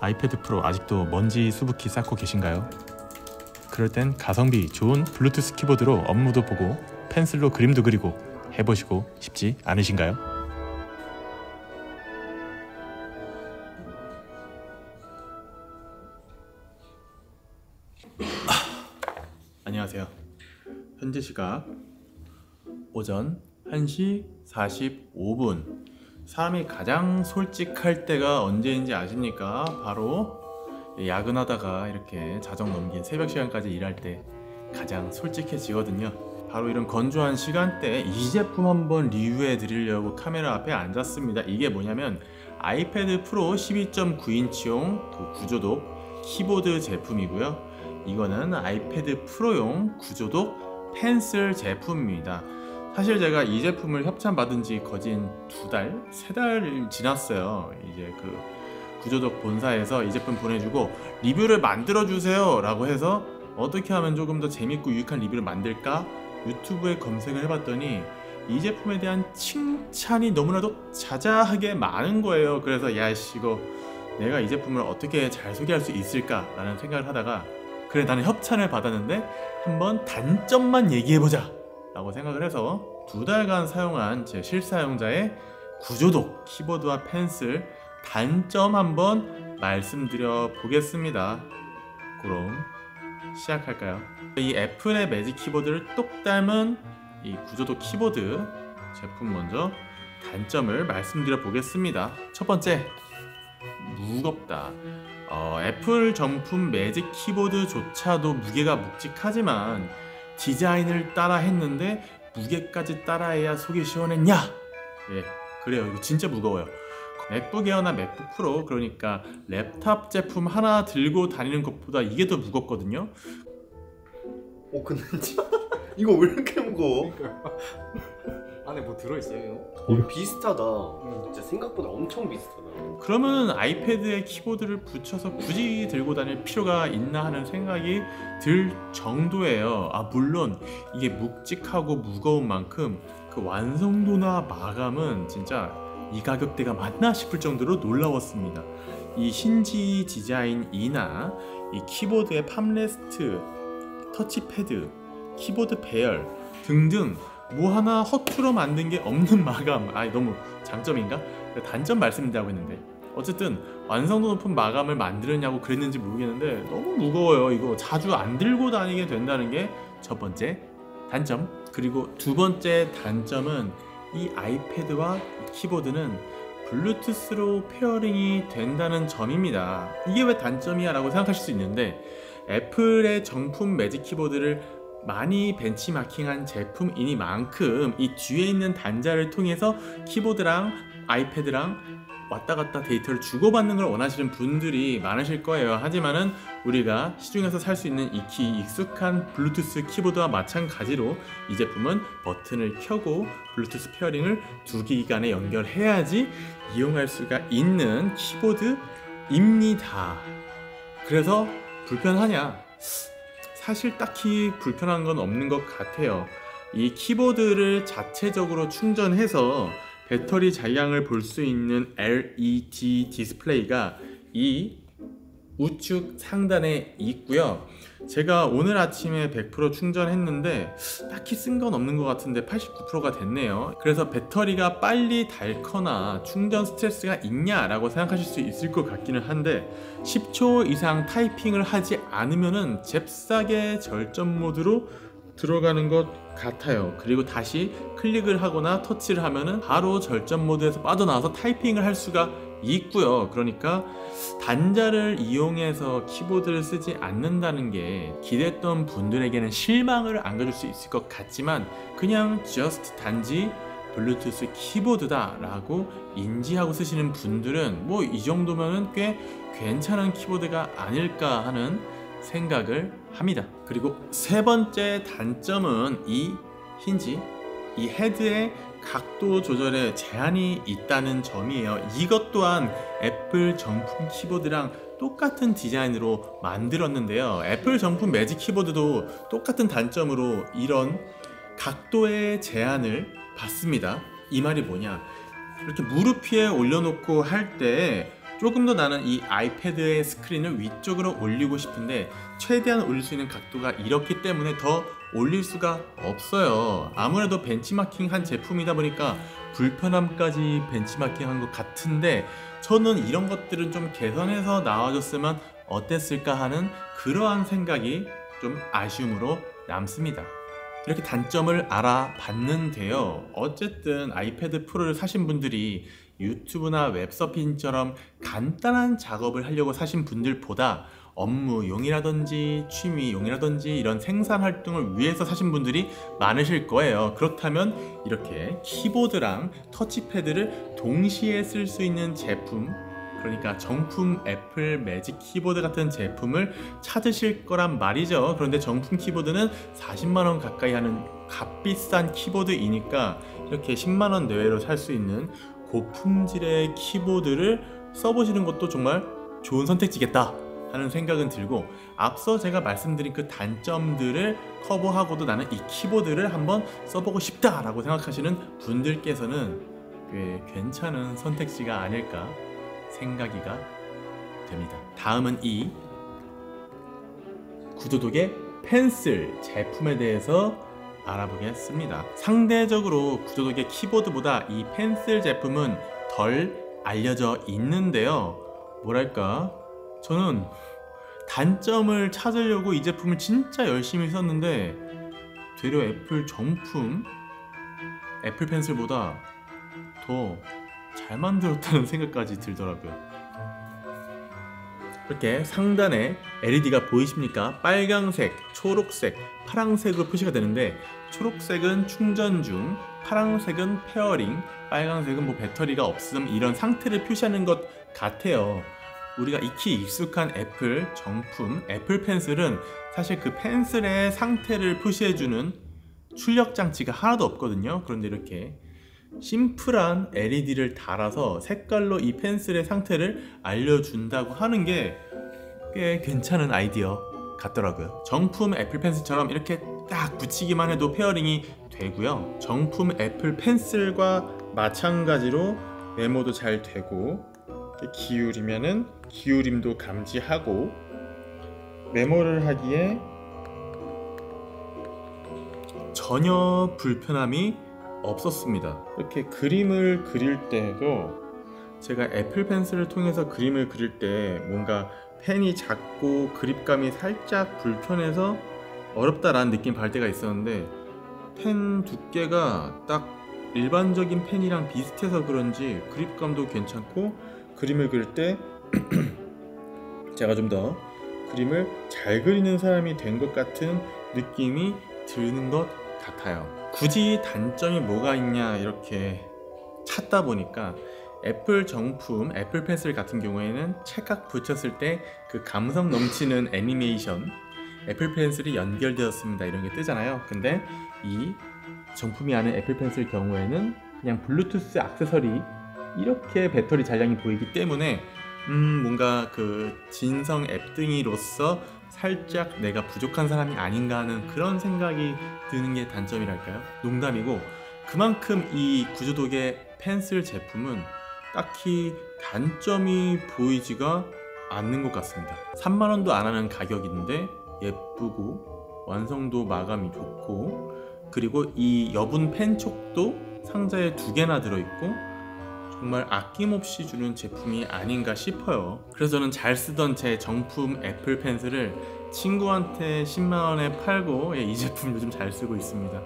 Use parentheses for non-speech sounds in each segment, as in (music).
아이패드 프로 아직도 먼지 수북히 쌓고 계신가요? 그럴 땐 가성비 좋은 블루투스 키보드로 업무도 보고 펜슬로 그림도 그리고 해보시고 싶지 않으신가요? 안녕하세요. 현재 시각 오전 1시 45분. 사람이 가장 솔직할 때가 언제인지 아십니까? 바로 야근하다가 이렇게 자정 넘긴 새벽 시간까지 일할 때 가장 솔직해지거든요. 바로 이런 건조한 시간대에 이 제품 한번 리뷰해 드리려고 카메라 앞에 앉았습니다. 이게 뭐냐면 아이패드 프로 12.9인치용 그 구조독 키보드 제품이고요. 이거는 아이패드 프로용 구조독 펜슬 제품입니다. 사실 제가 이 제품을 협찬받은 지 거진 두 달, 세 달 지났어요. 이제 그 구조독 본사에서 이 제품 보내주고 리뷰를 만들어 주세요 라고 해서 어떻게 하면 조금 더 재밌고 유익한 리뷰를 만들까 유튜브에 검색을 해봤더니 이 제품에 대한 칭찬이 너무나도 자자하게 많은 거예요. 그래서 야씨 이거 내가 이 제품을 어떻게 잘 소개할 수 있을까 라는 생각을 하다가 그래 나는 협찬을 받았는데 한번 단점만 얘기해보자 라고 생각을 해서 두 달간 사용한 제 실사용자의 구조독 키보드와 펜슬 단점 한번 말씀드려 보겠습니다. 그럼 시작할까요? 이 애플의 매직 키보드를 똑 닮은 이 구조독 키보드 제품 먼저 단점을 말씀드려 보겠습니다. 첫 번째 무겁다. 어, 애플 정품 매직 키보드조차도 무게가 묵직하지만 디자인을 따라 했는데 무게까지 따라해야 속이 시원했냐? 예, 그래요. 이거 진짜 무거워요. 맥북 에어나 맥북 프로 그러니까 랩탑 제품 하나 들고 다니는 것보다 이게 더 무겁거든요. 어 근데 (laughs) 이거 왜 이렇게 무거워? 안에 뭐 들어있어요? 어, 비슷하다. 진짜 생각보다 엄청 비슷하다. 그러면 아이패드에 키보드를 붙여서 굳이 들고 다닐 필요가 있나 하는 생각이 들 정도예요. 아 물론 이게 묵직하고 무거운 만큼 그 완성도나 마감은 진짜 이 가격대가 맞나 싶을 정도로 놀라웠습니다. 이 힌지 디자인이나 이 키보드의 palm rest, 터치패드, 키보드 배열 등등 뭐 하나 허투루 만든 게 없는 마감. 아 너무 장점인가? 단점 말씀드리자고 했는데 어쨌든 완성도 높은 마감을 만드느라고 그랬는지 모르겠는데 너무 무거워요. 이거 자주 안 들고 다니게 된다는 게 첫 번째 단점. 그리고 두 번째 단점은 이 아이패드와 이 키보드는 블루투스로 pairing이 된다는 점입니다. 이게 왜 단점이야 라고 생각하실 수 있는데 애플의 정품 매직 키보드를 많이 벤치마킹한 제품이니만큼 이 뒤에 있는 단자를 통해서 키보드랑 아이패드랑 왔다 갔다 데이터를 주고받는 걸 원하시는 분들이 많으실 거예요. 하지만은 우리가 시중에서 살 수 있는 익히 익숙한 블루투스 키보드와 마찬가지로 이 제품은 버튼을 켜고 블루투스 pairing을 두 기기 간에 연결해야지 이용할 수가 있는 키보드입니다. 그래서 불편하냐? 사실 딱히 불편한 건 없는 것 같아요. 이 키보드를 자체적으로 충전해서 배터리 잔량을 볼 수 있는 LED 디스플레이가 이 우측 상단에 있고요. 제가 오늘 아침에 100% 충전했는데 딱히 쓴 건 없는 것 같은데 89%가 됐네요. 그래서 배터리가 빨리 닳거나 충전 스트레스가 있냐 라고 생각하실 수 있을 것 같기는 한데 10초 이상 타이핑을 하지 않으면은 잽싸게 절전 모드로 들어가는 것 같아요. 그리고 다시 클릭을 하거나 터치를 하면은 바로 절전 모드에서 빠져나와서 타이핑을 할 수가 있고요. 그러니까 단자를 이용해서 키보드를 쓰지 않는다는 게 기대했던 분들에게는 실망을 안겨줄 수 있을 것 같지만 그냥 just 단지 블루투스 키보드다 라고 인지하고 쓰시는 분들은 뭐 이 정도면은 꽤 괜찮은 키보드가 아닐까 하는 생각을 합니다. 그리고 세 번째 단점은 이 힌지, 이 헤드의 각도 조절에 제한이 있다는 점이에요. 이것 또한 애플 정품 키보드랑 똑같은 디자인으로 만들었는데요. 애플 정품 매직 키보드도 똑같은 단점으로 이런 각도의 제한을 받습니다. 이 말이 뭐냐? 이렇게 무릎 위에 올려놓고 할 때 조금 더 나는 이 아이패드의 스크린을 위쪽으로 올리고 싶은데 최대한 올릴 수 있는 각도가 이렇기 때문에 더 올릴 수가 없어요. 아무래도 벤치마킹 한 제품이다 보니까 불편함까지 벤치마킹 한 것 같은데 저는 이런 것들은 좀 개선해서 나와줬으면 어땠을까 하는 그러한 생각이 좀 아쉬움으로 남습니다. 이렇게 단점을 알아봤는데요. 어쨌든 아이패드 프로를 사신 분들이 유튜브나 웹서핑처럼 간단한 작업을 하려고 사신 분들보다 업무용이라든지 취미용이라든지 이런 생산 활동을 위해서 사신 분들이 많으실 거예요. 그렇다면 이렇게 키보드랑 터치패드를 동시에 쓸 수 있는 제품 그러니까 정품 애플 매직 키보드 같은 제품을 찾으실 거란 말이죠. 그런데 정품 키보드는 40만 원 가까이 하는 값비싼 키보드이니까 이렇게 10만 원 내외로 살 수 있는 고품질의 키보드를 써보시는 것도 정말 좋은 선택지겠다 하는 생각은 들고 앞서 제가 말씀드린 그 단점들을 커버하고도 나는 이 키보드를 한번 써보고 싶다 라고 생각하시는 분들께서는 꽤 괜찮은 선택지가 아닐까 생각이가 됩니다. 다음은 이 구조독의 펜슬 제품에 대해서 알아보겠습니다. 상대적으로 구조독의 키보드보다 이 펜슬 제품은 덜 알려져 있는데요. 뭐랄까 저는 단점을 찾으려고 이 제품을 진짜 열심히 썼는데 되려 애플 정품 애플 펜슬보다 더 잘 만들었다는 생각까지 들더라고요. 이렇게 상단에 LED가 보이십니까? 빨강색, 초록색, 파랑색으로 표시가 되는데 초록색은 충전 중, 파랑색은 pairing, 빨강색은 뭐 배터리가 없음 이런 상태를 표시하는 것 같아요. 우리가 익히 익숙한 애플 정품 애플 펜슬은 사실 그 펜슬의 상태를 표시해주는 출력 장치가 하나도 없거든요. 그런데 이렇게 심플한 LED를 달아서 색깔로 이 펜슬의 상태를 알려준다고 하는 게 꽤 괜찮은 아이디어 같더라고요. 정품 애플 펜슬처럼 이렇게 딱 붙이기만 해도 pairing이 되고요. 정품 애플 펜슬과 마찬가지로 메모도 잘 되고 기울이면은 기울임도 감지하고 메모를 하기에 전혀 불편함이 없었습니다. 이렇게 그림을 그릴 때도 제가 애플 펜슬을 통해서 그림을 그릴 때 뭔가 펜이 작고 그립감이 살짝 불편해서 어렵다라는 느낌 받을 때가 있었는데 펜 두께가 딱 일반적인 펜이랑 비슷해서 그런지 그립감도 괜찮고 그림을 그릴 때 (clears throat) 제가 좀 더 그림을 잘 그리는 사람이 된 것 같은 느낌이 드는 것 같아요. 굳이 단점이 뭐가 있냐 이렇게 찾다 보니까 애플 정품 애플 펜슬 같은 경우에는 찰칵 붙였을 때 그 감성 넘치는 (laughs) 애니메이션 애플 펜슬이 연결되었습니다 이런 게 뜨잖아요. 근데 이 정품이 아닌 애플 펜슬 경우에는 그냥 블루투스 액세서리 이렇게 배터리 잔량이 보이기 때문에 음 뭔가 그 진성 앱등이로서 살짝 내가 부족한 사람이 아닌가 하는 그런 생각이 드는 게 단점이랄까요? 농담이고 그만큼 이 구조독의 펜슬 제품은 딱히 단점이 보이지가 않는 것 같습니다. 3만 원도 안 하는 가격인데 예쁘고 완성도 마감이 좋고 그리고 이 여분 펜촉도 상자에 두 개나 들어있고 정말 아낌없이 주는 제품이 아닌가 싶어요. 그래서 저는 잘 쓰던 제 정품 애플 펜슬을 친구한테 10만원에 팔고 예, 이 제품 요즘 잘 쓰고 있습니다.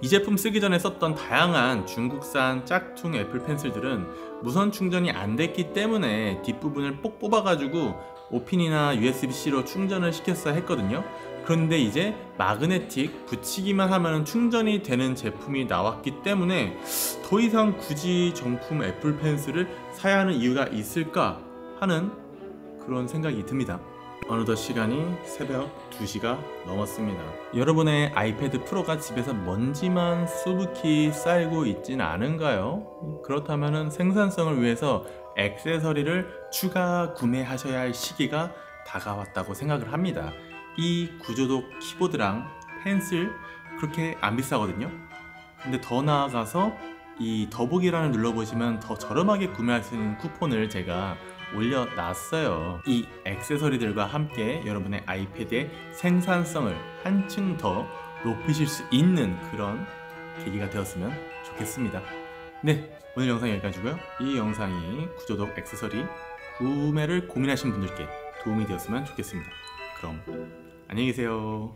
이 제품 쓰기 전에 썼던 다양한 중국산 짝퉁 애플 펜슬들은 무선 충전이 안 됐기 때문에 뒷부분을 뽁 뽑아가지고 오핀이나 USB-C로 충전을 시켰어야 했거든요. 그런데 이제 마그네틱 붙이기만 하면 충전이 되는 제품이 나왔기 때문에 더 이상 굳이 정품 애플 펜슬을 사야 하는 이유가 있을까 하는 그런 생각이 듭니다. 어느덧 시간이 새벽 2시가 넘었습니다. 여러분의 아이패드 프로가 집에서 먼지만 수북히 쌓이고 있진 않은가요? 그렇다면 생산성을 위해서 액세서리를 추가 구매하셔야 할 시기가 다가왔다고 생각을 합니다. 이 구조독 키보드랑 펜슬 그렇게 안 비싸거든요. 근데 더 나아가서 이 더보기란을 눌러보시면 더 저렴하게 구매할 수 있는 쿠폰을 제가 올려놨어요. 이 액세서리들과 함께 여러분의 아이패드의 생산성을 한층 더 높이실 수 있는 그런 계기가 되었으면 좋겠습니다. 네, 오늘 영상 여기까지고요. 이 영상이 구조독 액세서리 구매를 고민하신 분들께 도움이 되었으면 좋겠습니다. 그럼 안녕히 계세요.